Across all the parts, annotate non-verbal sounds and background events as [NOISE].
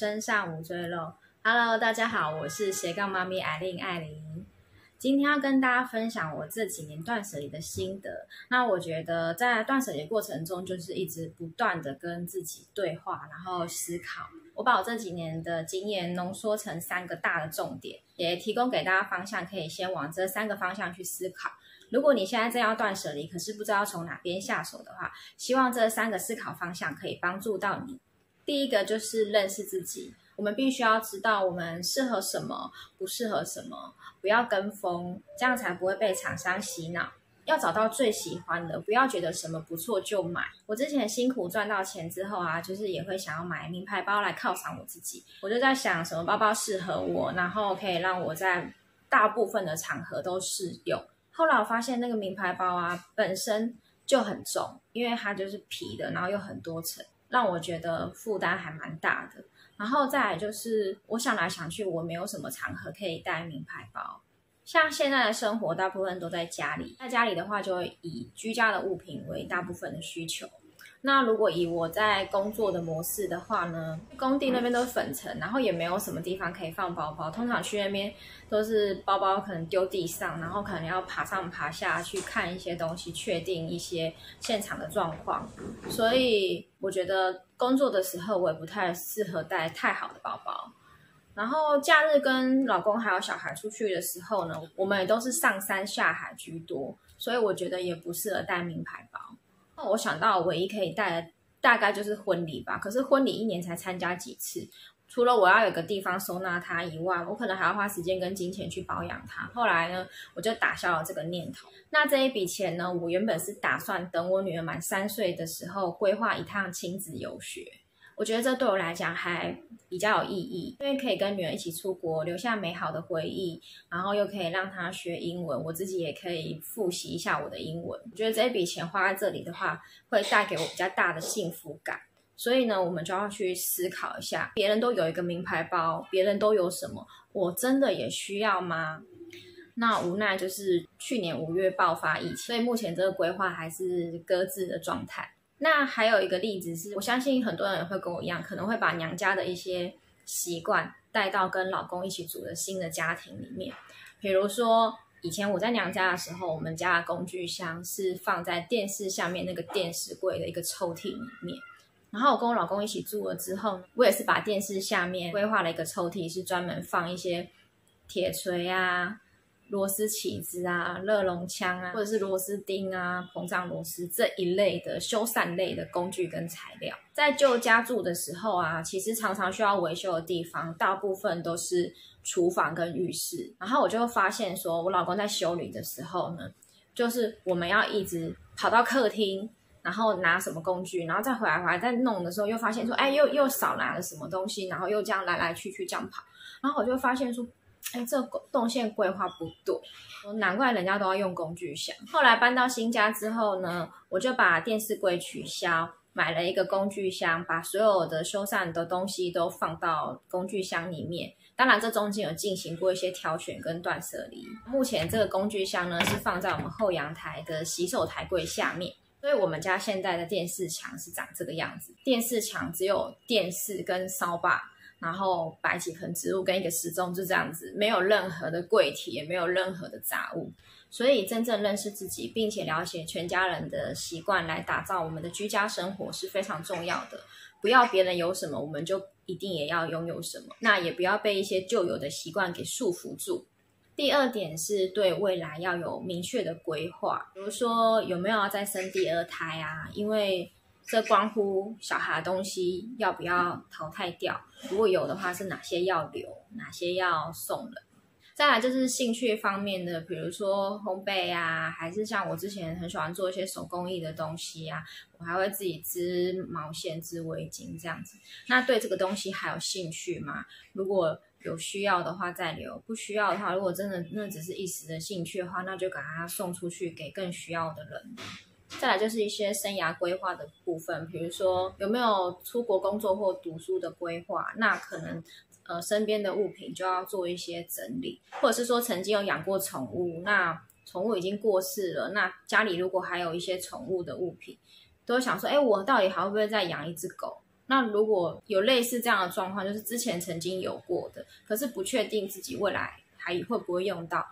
身上无赘肉。Hello，大家好，我是斜杠妈咪艾琳艾琳。今天要跟大家分享我这几年断舍离的心得。那我觉得在断舍离过程中，就是一直不断的跟自己对话，然后思考。我把我这几年的经验浓缩成三个大的重点，也提供给大家方向，可以先往这三个方向去思考。如果你现在正要断舍离，可是不知道从哪边下手的话，希望这三个思考方向可以帮助到你。第一个就是认识自己，我们必须要知道我们适合什么，不适合什么，不要跟风，这样才不会被厂商洗脑。要找到最喜欢的，不要觉得什么不错就买。我之前辛苦赚到钱之后啊，就是也会想要买名牌包来犒赏我自己。我就在想什么包包适合我，然后可以让我在大部分的场合都适用。后来我发现那个名牌包啊，本身就很重，因为它就是皮的，然后又很多层，让我觉得负担还蛮大的。然后再来就是，我想来想去，我没有什么场合可以带名牌包。像现在的生活，大部分都在家里，在家里的话，就以居家的物品为大部分的需求。那如果以我在工作的模式的话呢，工地那边都是粉尘，然后也没有什么地方可以放包包。通常去那边都是包包可能丢地上，然后可能要爬上爬下去看一些东西，确定一些现场的状况。所以我觉得工作的时候我也不太适合带太好的包包。然后假日跟老公还有小孩出去的时候呢，我们也都是上山下海居多，所以我觉得也不适合带名牌包。我想到唯一可以带的大概就是婚礼吧，可是婚礼一年才参加几次，除了我要有个地方收纳它以外，我可能还要花时间跟金钱去保养它。后来呢，我就打消了这个念头。那这一笔钱呢，我原本是打算等我女儿满三岁的时候规划一趟亲子游学。我觉得这对我来讲还比较有意义，因为可以跟女儿一起出国，留下美好的回忆，然后又可以让她学英文，我自己也可以复习一下我的英文。我觉得这一笔钱花在这里的话，会带给我比较大的幸福感。所以呢，我们就要去思考一下，别人都有一个名牌包，别人都有什么，我真的也需要吗？那无奈就是去年五月爆发疫情，所以目前这个规划还是搁置的状态。那还有一个例子是，我相信很多人也会跟我一样，可能会把娘家的一些习惯带到跟老公一起组的新的家庭里面。比如说，以前我在娘家的时候，我们家的工具箱是放在电视下面那个电视柜的一个抽屉里面。然后我跟我老公一起住了之后，我也是把电视下面规划了一个抽屉，是专门放一些铁锤啊。螺丝起子啊，热熔枪啊，或者是螺丝钉啊，膨胀螺丝这一类的修缮类的工具跟材料，在旧家住的时候啊，其实常常需要维修的地方，大部分都是厨房跟浴室。然后我就发现说，我老公在修理的时候呢，就是我们要一直跑到客厅，然后拿什么工具，然后再回来回来再弄的时候，又发现说，哎，又又少拿了什么东西，然后又这样来来去去这样跑，然后我就发现说。哎，这动线规划不对，难怪人家都要用工具箱。后来搬到新家之后呢，我就把电视柜取消，买了一个工具箱，把所有的修缮的东西都放到工具箱里面。当然，这中间有进行过一些挑选跟断舍离。目前这个工具箱呢，是放在我们后阳台的洗手台柜下面。所以，我们家现在的电视墙是长这个样子，电视墙只有电视跟扫把。然后摆几盆植物跟一个时钟，就这样子，没有任何的柜体，也没有任何的杂物。所以，真正认识自己，并且了解全家人的习惯，来打造我们的居家生活是非常重要的。不要别人有什么，我们就一定也要拥有什么。那也不要被一些旧有的习惯给束缚住。第二点是对未来要有明确的规划，比如说有没有要再生第二胎啊？因为这关乎小孩的东西要不要淘汰掉？如果有的话，是哪些要留，哪些要送人？再来就是兴趣方面的，比如说烘焙啊，还是像我之前很喜欢做一些手工艺的东西啊，我还会自己织毛线、织围巾这样子。那对这个东西还有兴趣吗？如果有需要的话再留，不需要的话，如果真的那只是一时的兴趣的话，那就把它送出去给更需要的人。再来就是一些生涯规划的部分，比如说有没有出国工作或读书的规划，那可能呃身边的物品就要做一些整理，或者是说曾经有养过宠物，那宠物已经过世了，那家里如果还有一些宠物的物品，都想说，哎，我到底还会不会再养一只狗？那如果有类似这样的状况，就是之前曾经有过的，可是不确定自己未来还会不会用到，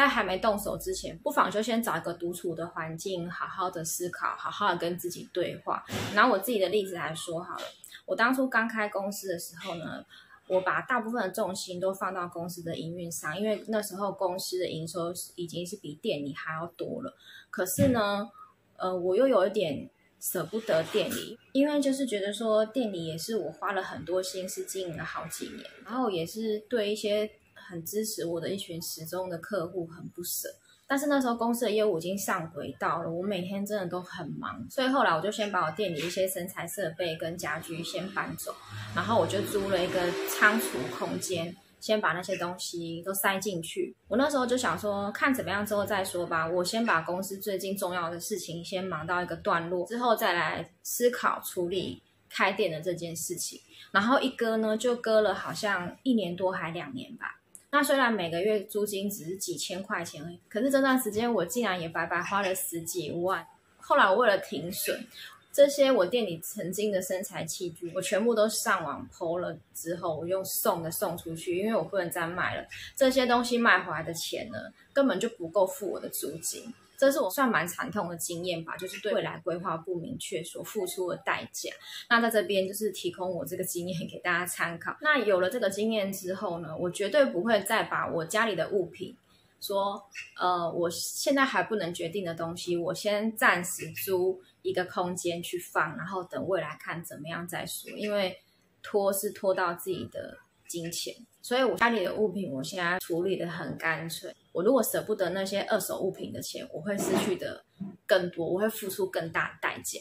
在还没动手之前，不妨就先找一个独处的环境，好好的思考，好好的跟自己对话。拿我自己的例子来说好了，我当初刚开公司的时候呢，我把大部分的重心都放到公司的营运上，因为那时候公司的营收已经是比店里还要多了。可是呢，呃，我又有一点。舍不得店里，因为就是觉得说店里也是我花了很多心思经营了好几年，然后也是对一些很支持我的一群始终的客户很不舍。但是那时候公司的业务已经上轨道了，我每天真的都很忙，所以后来我就先把我店里一些生产设备跟家具先搬走，然后我就租了一个仓储空间。先把那些东西都塞进去。我那时候就想说，看怎么样之后再说吧。我先把公司最近重要的事情先忙到一个段落，之后再来思考处理开店的这件事情。然后一割呢，就割了好像一年多还两年吧。那虽然每个月租金只是几千块钱，可是这段时间我竟然也白白花了十几万。后来我为了停损。这些我店里曾经的身材器具，我全部都上网抛了之后，我用送的送出去，因为我不能再卖了。这些东西卖回来的钱呢，根本就不够付我的租金。这是我算蛮惨痛的经验吧，就是对未来规划不明确所付出的代价。那在这边就是提供我这个经验 [LAUGHS] 给大家参考。那有了这个经验之后呢，我绝对不会再把我家里的物品说，呃，我现在还不能决定的东西，我先暂时租。一个空间去放，然后等未来看怎么样再说。因为拖是拖到自己的金钱，所以我家里的物品我现在处理的很干脆。我如果舍不得那些二手物品的钱，我会失去的更多，我会付出更大代价。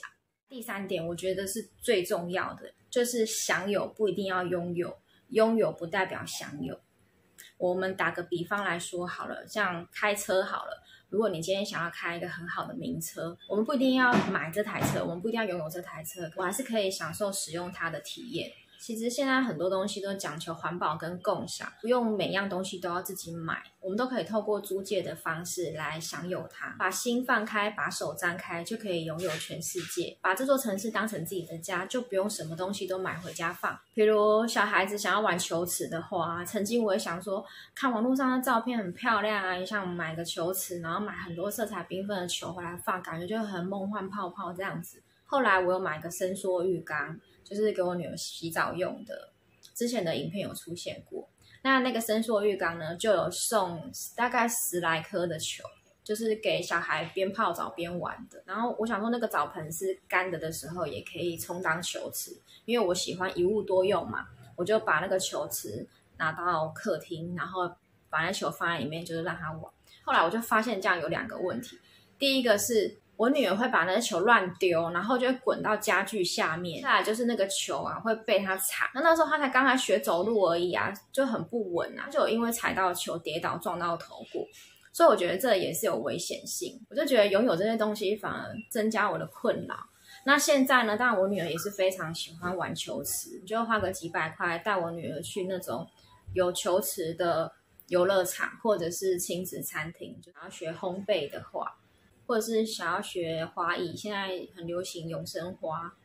第三点，我觉得是最重要的，就是享有不一定要拥有，拥有不代表享有。我们打个比方来说好了，像开车好了。如果你今天想要开一个很好的名车，我们不一定要买这台车，我们不一定要拥有这台车，我还是可以享受使用它的体验。其实现在很多东西都讲求环保跟共享，不用每样东西都要自己买，我们都可以透过租借的方式来享有它。把心放开，把手张开，就可以拥有全世界。把这座城市当成自己的家，就不用什么东西都买回家放。比如小孩子想要玩球池的话，曾经我也想说，看网络上的照片很漂亮啊，也想买个球池，然后买很多色彩缤纷的球回来放，感觉就很梦幻泡泡这样子。后来我又买个伸缩浴缸。就是给我女儿洗澡用的，之前的影片有出现过。那那个伸缩浴缸呢，就有送大概十来颗的球，就是给小孩边泡澡边玩的。然后我想说，那个澡盆是干的的时候，也可以充当球池，因为我喜欢一物多用嘛。我就把那个球池拿到客厅，然后把那球放在里面，就是让他玩。后来我就发现这样有两个问题，第一个是。我女儿会把那个球乱丢，然后就会滚到家具下面。再来就是那个球啊会被她踩。那那时候她才刚才学走路而已啊，就很不稳啊，就因为踩到球跌倒撞到头过。所以我觉得这也是有危险性。我就觉得拥有这些东西反而增加我的困扰。那现在呢，当然我女儿也是非常喜欢玩球池，就花个几百块带我女儿去那种有球池的游乐场或者是亲子餐厅，就要学烘焙的话。或者是想要学花艺，现在很流行永生花，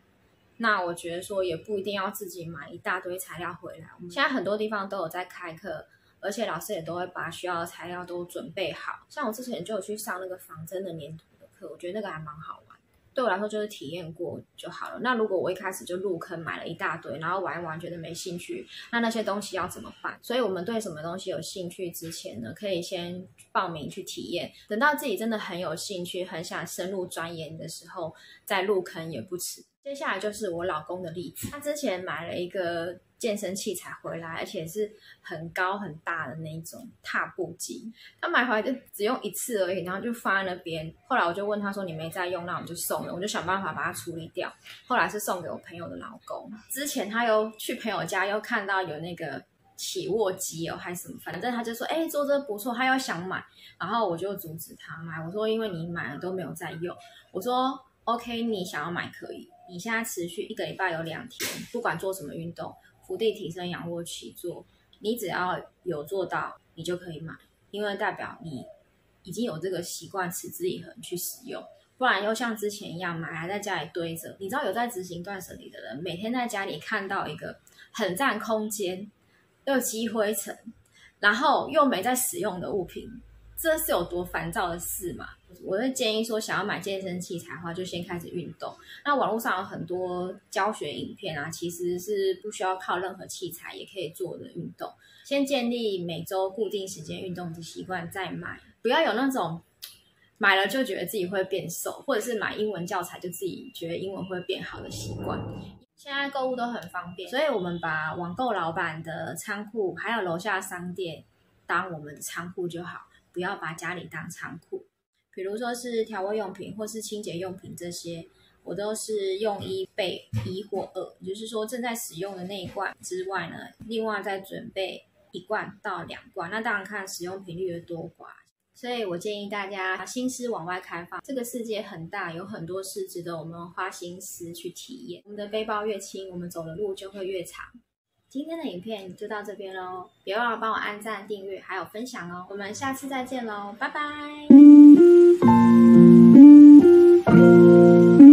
那我觉得说也不一定要自己买一大堆材料回来。我们现在很多地方都有在开课，而且老师也都会把需要的材料都准备好。像我之前就有去上那个仿真的粘土的课，我觉得那个还蛮好玩。对我来说就是体验过就好了。那如果我一开始就入坑买了一大堆，然后玩一玩觉得没兴趣，那那些东西要怎么办？所以我们对什么东西有兴趣之前呢，可以先报名去体验。等到自己真的很有兴趣、很想深入钻研的时候，再入坑也不迟。接下来就是我老公的例子，他之前买了一个。健身器材回来，而且是很高很大的那一种踏步机。他买回来就只用一次而已，然后就放在那边。后来我就问他说：“你没在用，那我们就送了。”我就想办法把它处理掉。后来是送给我朋友的老公。之前他又去朋友家，又看到有那个起卧机哦，还是什么，反正他就说：“哎，做这不错。”他又想买，然后我就阻止他买。我说：“因为你买了都没有在用。”我说：“OK，你想要买可以。你现在持续一个礼拜有两天，不管做什么运动。”伏地提升、仰卧起坐，你只要有做到，你就可以买，因为代表你已经有这个习惯，持之以恒去使用。不然又像之前一样买还在家里堆着。你知道有在执行断舍离的人，每天在家里看到一个很占空间又积灰尘，然后又没在使用的物品，这是有多烦躁的事嘛？我会建议说，想要买健身器材的话，就先开始运动。那网络上有很多教学影片啊，其实是不需要靠任何器材也可以做的运动。先建立每周固定时间运动的习惯，再买。不要有那种买了就觉得自己会变瘦，或者是买英文教材就自己觉得英文会变好的习惯。现在购物都很方便，所以我们把网购老板的仓库还有楼下商店当我们的仓库就好，不要把家里当仓库。比如说是调味用品或是清洁用品这些，我都是用一备一或二，就是说正在使用的那一罐之外呢，另外再准备一罐到两罐。那当然看使用频率的多寡，所以我建议大家心思往外开放。这个世界很大，有很多事值得我们花心思去体验。我们的背包越轻，我们走的路就会越长。今天的影片就到这边喽，别忘了帮我按赞、订阅还有分享哦。我们下次再见喽，拜拜。Thank you.